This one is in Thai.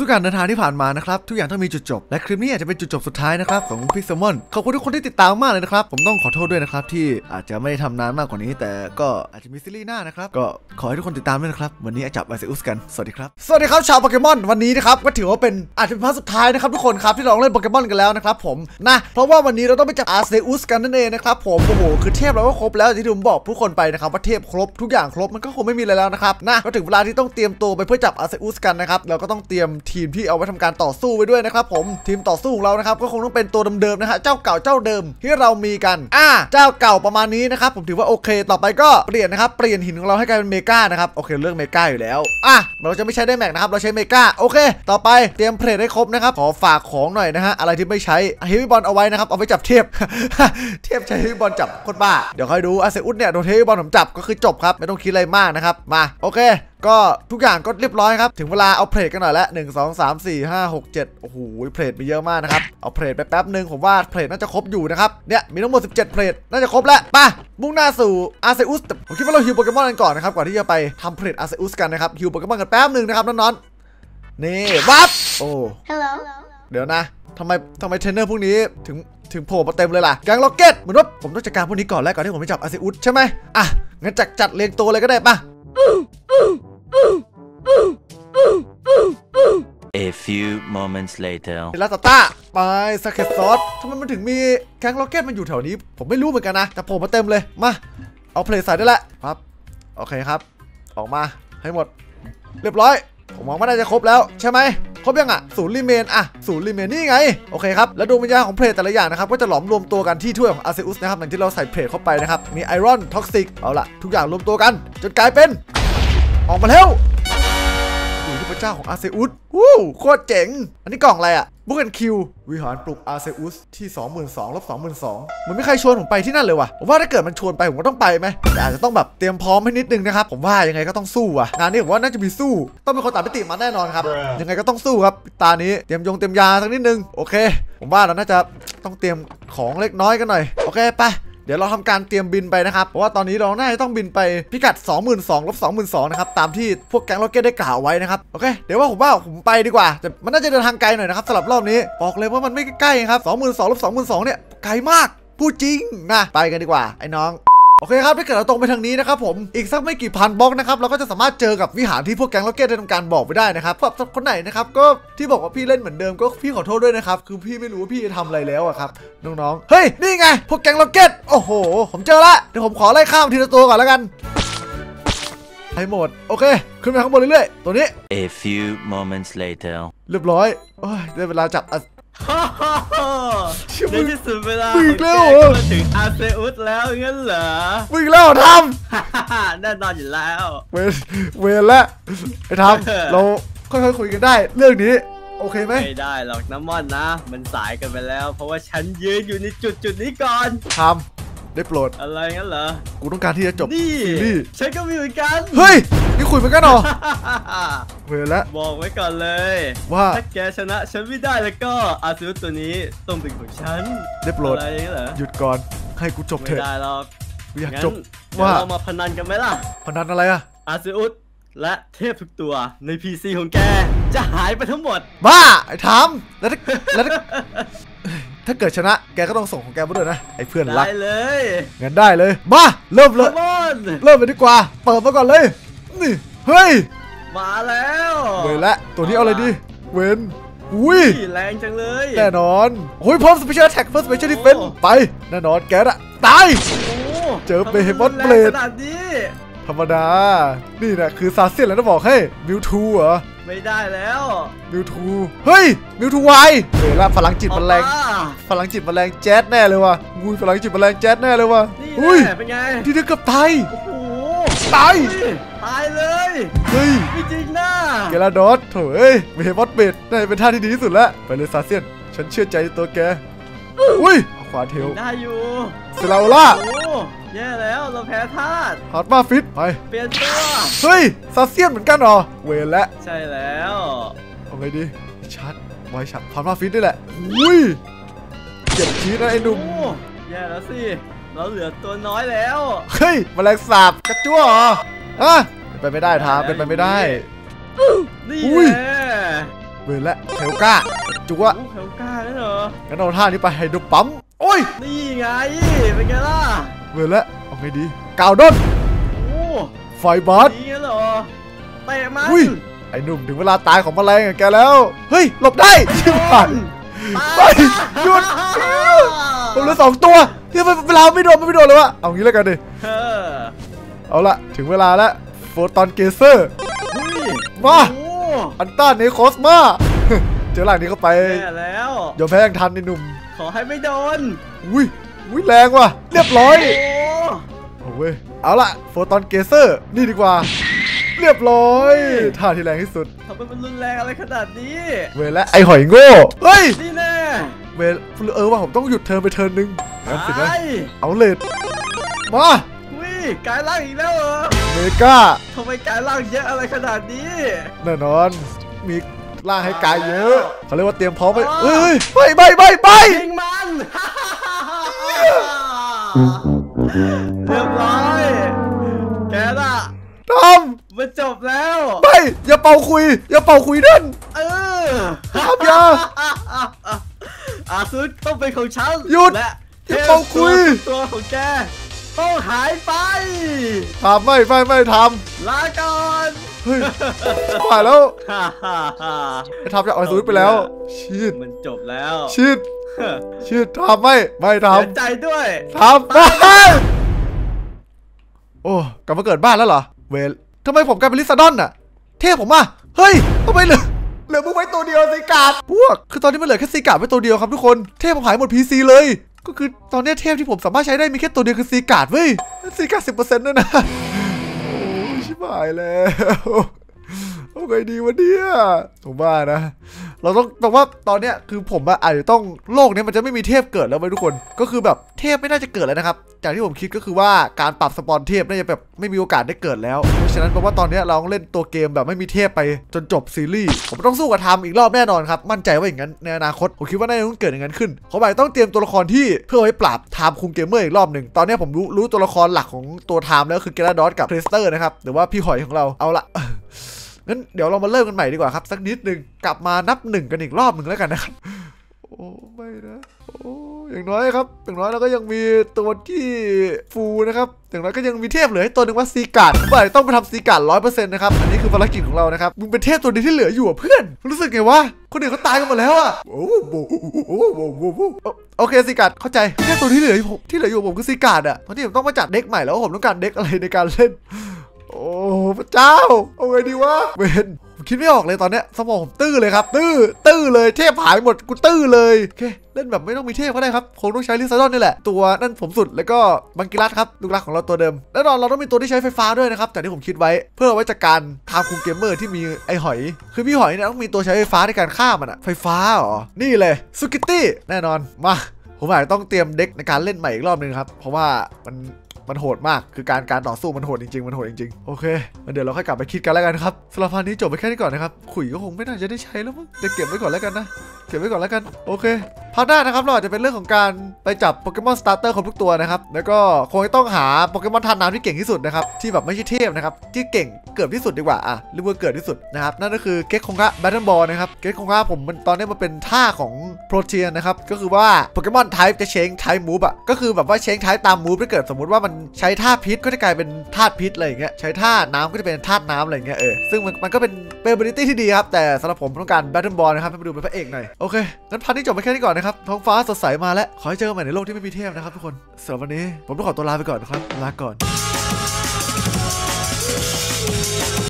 ทุกๆการเดินทางที่ผ่านมานะครับทุกอย่างต้องมีจุดจบ และคลิปนี้อาจจะเป็นจุดจบสุดท้ายนะครับของพี่แซมมอนขอบคุณทุกคนที่ติดตามมากเลยนะครับผมต้องขอโทษด้วยนะครับที่อาจจะไม่ได้ทำนานมากกว่านี้ แต่ก็อาจจะมีซีรีส์หน้านะครับก็ขอให้ทุกคนติดตามด้วยนะครับวันนี้มาจับอาเซอุสกันสวัสดีครับสวัสดีครับชาวโปเกมอนวันนี้นะครับก็ถือว่าเป็นอาจจะเป็น part สุดท้ายนะครับทุกคนครับที่เราเล่นโปเกมอนกันแล้วนะครับผมนะเพราะว่าวันนี้เราต้องไปจับอาร์เซอุสกันนั่นเองนะครับผมโอ้โหคือเทพเราก็ครบแล้วที่ผมบอกผู้คนไปนะครับว่าเทพครบทุกอย่างครบมันก็คงไม่มีอะไรแล้วนะครับนะก็ถึงเวลาที่ต้องเตรียมตัวไปเพื่อจับอาร์เซอุสกันนะครับเราก็ต้องเตรียมทีมที่เอาไว้ทำการต่อสู้ไว้ด้วยนะครับผมทีมต่อสู้ของเรานะครับก็คงต้องเป็นตัวเดิมๆนะฮะเจ้าเก่าเจ้าเดิมที่เรามีกันอ่าเจ้าเก่าประมาณนี้นะครับผมถือว่าโอเค ต่อไปก็เปลี่ยนนะครับเปลี่ยนหินของเราให้กลายเป็น Mega นะครับโอเคเรื่อง Mega อยู่แล้วอะเราจะไม่ใช้ Dynamax นะครับเราใช้ Mega โอเค ต่อไปเตรียม Plate ให้ครบนะครับขอฝากของหน่อยนะฮะอะไรที่ไม่ใช้ Heavy Ball เอาไว้นะครับเอาไปจับเทพเทพใช้ Heavy Ball จับโคนบ้าเดี๋ยวค่อยดูอาเซอุสเนี่ยโดน Heavy Ball ผมจับก็คือจบครับไม่ต้องคิดอะไรมากนะครับมาโอเค ก็ทุกอย่างก็เรียบร้อยครับ ถึงเวลาเอา Plate กันหน่อยแล้ว1 2 3 4 5 6 7โอ้โห Plate มีเยอะมากนะครับ เอา Plate ไปแป๊บหนึ่งผมว่า Plate น่าจะครบอยู่นะครับ เนี่ยมีทั้งหมด 17 Plate น่าจะครบแล้วไปมุ่งหน้าสู่อาเซอุสผมคิดว่าเราฮิวโปเกมอนกันก่อนนะครับก่อนที่จะไปทำ Plate อาเซอุสกันนะครับฮิวโปเกมอนกันแป๊บหนึ่งนะครับน้องๆนี่วับโอ้ Hello. เดี๋ยวนะทำไมทำไมเทรนเนอร์พวกนี้ถึงถึงโผล่มาเต็มเลยล่ะแก๊ง Rocket เหมือนว่าผมต้องจัดการพวกนี้ก่อนแล้วก่อนที่ผมจะจับอาเซอุสใช่ไหมอะงั้นจัดจัดเรียงตัวเลยก็ได้ปะ A few moments later. เดลาตาต้าไปสเก็ตซอสทำไมมันถึงมีแก๊ง Rocket มันอยู่แถวนี้ ผมไม่รู้เหมือนกันนะ แต่โผล่มาเต็มเลย มา เอา Plate ใส่ได้แล้วครับ โอเคครับ ออกมาให้หมด เรียบร้อย ผมมองว่าน่าจะครบแล้วใช่ไหมครบยังอะศูนย์ remain อะศูนย์ remain นี่ไง โอเคครับ แล้วดวงวิญญาณของ Plate แต่ละอย่างนะครับ ก็จะหลอมรวมตัวกันที่ถ้วยของอาเซอุสนะครับอย่างที่เราใส่ Plate เข้าไปนะครับ มี Iron Toxic เอาละทุกอย่างรวมตัวกัน จนกลายเป็น ออกมาแล้ว เจ้าของอาเซอุสวู้โคตรเจ๋ง อันนี้กล่องอะไรอะบุกเกนคิววิหารปลุกอาเซอุสที่ 22,000ลบ22,000มันไม่ใครชวนผมไปที่นั่นเลยว่ะผมว่าถ้าเกิดมันชวนไปผมก็ต้องไปไหมแต่อาจจะต้องแบบเตรียมพร้อมให้นิดนึงนะครับผมว่ายังไงก็ต้องสู้อะงานนี้ผมว่าน่าจะมีสู้ ต้องเป็นคนตามมิติมาแน่นอนครับยังไงก็ต้องสู้ครับตานี้เตรียมยงเตรียมยาสักนิดนึงโอเค ผมว่าเราน่าจะต้องเตรียมของเล็กน้อยกันหน่อยโอเคไป เดี๋ยวเราทำการเตรียมบินไปนะครับ เพราะว่าตอนนี้เราน่าจะต้องบินไปพิกัด 22,000ลบ22,000นะครับ ตามที่พวกแก๊ง Rocket ได้กล่าวไว้นะครับ โอเค เดี๋ยวว่าผมว่าผมไปดีกว่า แต่มันน่าจะเดินทางไกลหน่อยนะครับสำหรับรอบนี้ บอกเลยว่ามันไม่ใกล้ๆครับ22,000ลบ22,000เนี่ยไกลมากพูดจริงนะไปกันดีกว่าไอ้น้อง โอเคครับถ้าเกิดเราตรงไปทางนี้นะครับผมอีกสักไม่กี่พันบล็อกนะครับเราก็จะสามารถเจอกับวิหารที่พวกแก๊ง Rocket ได้ทำการบอกไปได้นะครับสำหรับคนไหนนะครับก็ที่บอกว่าพี่เล่นเหมือนเดิมก็พี่ขอโทษด้วยนะครับคือพี่ไม่รู้ว่าพี่จะทำอะไรแล้วอะครับน้องๆเฮ้ยนี่ไง พวกแก๊ง Rocket โอ้โห ผมเจอละเดี๋ยวผมขอไล่ข้ามทีละตัวก่อนแล้วกันให้หมดโอเค ขึ้นไปข้างบนเรื่อยๆตัวนี้ A few moments later. เรียบร้อยโอ้ยได้เวลาจับอะ ฮ่าฮ่าฮ่าในที่สุดเวลามึงของแล้แกวเหรอก็มาถึงอาเซอุสแล้วงั้นเหรอวิ่งแล้วทฮ่าฮ่าแน่นอนอยู่แล้วำเวรเวรแล้วไอ้ทำเราค่อยๆคุยกันได้ เรื่องนี้ โอเคไหมไม่ได้หรอกน้ำมอนนะ มันสายกันไปแล้ว เพราะว่าฉันยืนอยู่ในจุดจุดนี้ก่อนทำ ได้โปรด อะไรงั้นเหรอ กูต้องการที่จะจบนี่ซีรีส์ฉันก็มีเหมือนกัน เฮ้ย นี่คุยเหมือนกันเหรอฮ่าฮ่าเวรแล้วบอกไว้ก่อนเลย ว่าถ้าแกชนะฉันไม่ได้แล้วก็อาเซอุสตัวนี้ต้องเป็นของฉัน ได้โปรด อะไรงั้นเหรอ หยุดก่อน ให้กูจบเถไม่อะได้หรอกกูอยากงั้นจบเดี๋ยวว่าเรามาพนันกันไหมล่ะ พนันอะไรอะอาเซอุสและเทพทุกตัวใน PC ของแก จะหายไปทั้งหมด บ้า ไอ้ทำแล้วถ้าแล้ว ถ้าถ้าเกิดชนะ แกก็ต้องส่งของแกมาด้วยนะ ไอ้เพื่อนรัก ได้เลยงั้นได้เลย มา เริ่มเลยมอนเริ่มเลยดีกว่า เปิดมาก่อนเลย นี่ เฮ้ย มาแล้วเวรละ ตัวนี้เอาอะไรดี เวนอุ้ยนี่แรงจังเลย แน่นอนโอ้ยพร้อมสเปเชียลแท็กเฟิร์สสเปเชียลดิเฟนโอ้ไป แน่นอนแกอะตายโอ้เจอ Behemoth ทำไมมันแรง Blade ขนาดนี้ ธรรมดา นี่นะคือซาเซียนแล้วนะบอกให้มิวทูเหรอ ไม่ได้แล้วมิวทูเฮ้ยมิวทูไวเฮ้ยละพลังจิตมันแรงออกมาพลังจิตมันแรงแจ๊ดแน่เลยว่ะอุ้ยพลังจิตมันแรงแจ๊ดแน่เลยว่ะนี่อุ้ยแหละเป็นไงที่เดียวกับไทยโอ้โหตายเฮ้ตายเลยเฮ้ยไม่จริงนะเกลาดอสโถเอ้ยเมฮมอสเบดน่าจะเป็นท่าที่ดีที่สุดแล้วไปเลยซาเซียน ฉันเชื่อใจในตัวแกอุ้ยเอาควาเทลได้อยู่เซลาล่าโอ้ แย่แล้วเราแพ้ธาตุฮาร์ดมาฟิตไป เปลี่ยนตัว เฮ้ยซาเซียนเหมือนกันเหรอ เวรแล้วใช่แล้วเอาไงดี ชัด ไวชัดฮาร์ดมาฟิตนี่แหละอุ้ยเจ็บจี๊ดนะไอ้หนุ่มโอ้แย่แล้วสิ เราเหลือตัวน้อยแล้ว เฮ้ยแมลงสาบกระจั่วเหรอฮะเป็นไปไม่ได้ทางเป็นไปไม่ได้ นี่อุ้ยแหละเวรและเทลก้าจุกวะโอ้แถวกล้าแล้วเหรองั้นเอาท่านี้ไปให้ดูปั๊มโอ้ย นี่ไง เป็นไงล่ะ เวรและเอาไงดีกาวด้นโอ้ไฟบอสนี่เหรอเตะมันอุ้ยไอ้หนุ่มถึงเวลาตายของแมลงอะแกแล้ว เฮ้ย หลบได้ชิบหายไปหยุดผมเหลือสองตัวที่มันเวลาไม่โดนมันไม่โดนเลยวะเอางี้แล้วกันดิเออเอาละถึงเวลาแล้วโฟตอนเกเซอร์อุ้ยมาโอ้อันต้าเนโคสมาเจอหลังนี้เข้าไปแย่แล้วยอมแพ้ยังทันไอ้หนุ่มขอให้ไม่โดนอุ้ย อุ้ยแรงว่ะ เรียบร้อยโอ้โอ้ยเอาละโฟตอนเกเซอร์นี่ดีกว่า เรียบร้อยท่าที่แรงที่สุดทำไมมันรุนแรงอะไรขนาดนี้เวลและไอหอยโง่เฮ้ยนี่แน่เวลเออว่าผมต้องหยุดเทิร์นไปเทิร์นหนึงงั้นสินะไอ้เอาเลดมาอุ้ยกลายร่างอีกแล้วเหรอเมกาทำไมกลายร่างเยอะอะไรขนาดนี้แน่นอนมีร่างให้กายเยอะเขาเรียกว่าเตรียมพร้อมไปอ๋อเฮ้ยไปไปไปไปยิงมัน เรียบร้อย แกน่ะทมันจบแล้วำไปอย่าเป่าคุย อย่าเป่าคุยนั่น เออครับอย่าอาซุดต้องเป็นของฉันหยุดและอย่าเป่าคุย ตัวของแกต้องหายไปทำไม่ไม่ไม่ทลาก่อนำ เฮ้ยผ่านแล้วฮ่าฮ่าฮ่าไอ้ทำจากออยซูดไปแล้วชิดมันจบแล้วชิดชิดทำไม่ไม่ทเสียใจด้วยำทำไปโอ้กลับมาเกิดบ้านแล้วเหรอ เวลทำไมผมกลายเป็นลิซาดอนน่ะเทพผมอะเฮ้ยทำไมเหลือเหลือมึงไว้ตัวเดียวสิกาดพวก คือตอนนี้มันเหลือแค่ซีการ์ดไว้ตัวเดียวครับทุกคนเทพผมหายหมดพีซีเลยก็คือตอนนี้เทพที่ผมสามารถใช้ได้มีแค่ตัวเดียวคือซีการ์ดเว้ยซีการ์ดสิบเปอร์เซ็นต์ด้วยนะ โไงดีวะเนี่ยผมว่านะ เราต้องแต่ว่าตอนเนี้ยคือผมอะอาจจะต้องโลกเนี้ยมันจะไม่มีเทพเกิดแล้วไหมทุกคน ก็คือแบบเทพไม่น่าจะเกิดแล้วนะครับ จากที่ผมคิดก็คือว่าการปรับ spawn เทพน่าจะแบบไม่มีโอกาสได้เกิดแล้ว เพราะฉะนั้นแปลว่าตอนเนี้ยเราต้องเล่นตัวเกมแบบไม่มีเทพไปจนจบซีรีส์ ผมต้องสู้กับไทม์อีกรอบแน่นอนครับ มั่นใจว่าอย่างนั้นในอนาคต ผมคิดว่าน่าจะต้องเกิดอย่างนั้นขึ้นเขาบอกต้องเตรียมตัวละครที่เพื่อไว้ปราบไทม์คุมเกมเมอร์อีกรอบหนึ่งตอนเนี้ยผมรู้รู้ตัวละครหลักของตัวไทม์แล้วคือเกราดอสกับคลอยสเตอร์นะครับหรือว่าพี่หอยของเราเอาละ งั้นเดี๋ยวเรามาเริ่มกันใหม่ดีกว่าครับสักนิดหนึ่งกลับมานับหนึ่งกันอีกรอบหนึ่งแล้วกันนะครับโอ้ไม่นะโอ้อย่างน้อยครับ อย่างน้อยเราก็ยังมีตัวที่ฟูนะครับ อย่างน้อยก็ยังมีเทพเหลือให้ตัวหนึ่งว่าซีการ์ดเมื่อไหร่ต้องไปทำซีการ์ดร้อยเปอร์เซ็นต์นะครับ อันนี้คือภารกิจของเรานะครับ มึงเป็นเทพตัวเดียวที่เหลืออยู่อะเพื่อน รู้สึกไงวะ คนอื่นเขาตายกันหมดแล้วอะ โอ้โหโอ้โหโอ้โหโอ้โหโอเคซีการ์ดเข้าใจแค่ตัวที่เหลือที่เหลืออยู่ผมคือซีการ์ดอะตอนที่ผมต้องมาจัด deck ใหม่แล้วผมต้องการ deck อะไรในการเล่น โอ้พระเจ้า เอาไงดีวะเวรผมคิดไม่ออกเลยตอนเนี้ยสมองผมตื้อเลยครับ ตื้อตื้อเลยเทพหายหมดกูตื้อเลยโอเคเล่นแบบไม่ต้องมีเทพก็ได้ครับคงต้องใช้ลิซาดอนนี่แหละ ตัวนั่นผมสุดแล้วก็บังกิรัสครับลูกรักของเราตัวเดิมแน่นอนเราต้องมีตัวที่ใช้ไฟฟ้าด้วยนะครับแต่ที่ผมคิดไว้เพื่อไว้จัดการทาคุมเกมเมอร์ที่มีไอหอย คือพี่หอยเนี่ยต้องมีตัวใช้ไฟฟ้าในการฆ่ามันอะไฟฟ้าเหรอนี่เลยสุกิตี้แน่นอนมาผมอาจจะต้องเตรียม deck ในการเล่นใหม่อีกรอบนึงครับ เพราะว่ามัน มันโหดมาก คือการการต่อสู้มันโหดจริงๆ มันโหดจริงๆ โอเคงั้นเดี๋ยวเราค่อยกลับไปคิดกันแล้วกันครับสำหรับ part นี้จบไปแค่นี้ก่อนนะครับ ขุยก็คงไม่น่าจะได้ใช้แล้วมั้งจะเก็บไว้ก่อนแล้วกันนะ เก็บไว้ก่อนแล้วกัน โอเค part หน้านะครับเราอาจจะเป็นเรื่องของการไปจับโปเกมอน starter ครบทุกตัวนะครับ แล้วก็คงจะต้องหาโปเกมอนธาตุน้ำที่เก่งที่สุดนะครับ ที่แบบไม่ใช่เทพนะครับ ที่เก่งเกือบที่สุดดีกว่า อะเรียกว่าเกือบที่สุดนะครับ นั่นก็คือเก็กโคกะ Battle Bond นะครับ เก็กโคกะผมมันตอนนี้มันเป็นท่าของProtean นะครับ ก็คือว่าโปเกมอน type จะ change type move อะ ก็คือแบบว่า change type ตาม move ถ้าเกิดสมมติว่ามันใช้ธาตุพิษก็จะกลายเป็นธาตุพิษอะไรอย่างเงี้ยใช้ธาตุน้ำก็จะเป็นธาตุน้ำอะไรอย่างเงี้ยเออซึ่งมันมันก็เป็นเป็น ability ที่ดีครับ แต่สำหรับผมต้องการ Battle Bond นะครับไปมาดูเป็นพระเอกหน่อยโอเคงั้น part นี้จบไปแค่นี้ก่อนนะครับท้องฟ้าสดใสมาแล้วขอให้เจอกันใหม่ในโลกที่ไม่มีเทพนะครับทุกคนสำหรับวันนี้ผมต้องขอตัวลาไปก่อนนะครับลาก่อน